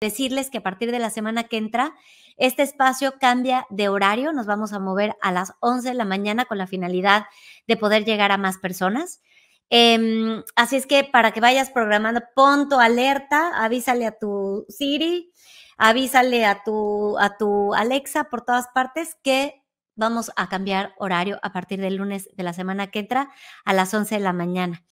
decirles que a partir de la semana que entra, este espacio cambia de horario, nos vamos a mover a las 11 de la mañana con la finalidad de poder llegar a más personas. Em, así es que para que vayas programando, ponte alerta, avísale a tu Siri, avísale a tu, a tu Alexa por todas partes que vamos a cambiar horario a partir del lunes de la semana que entra a las 11 de la mañana.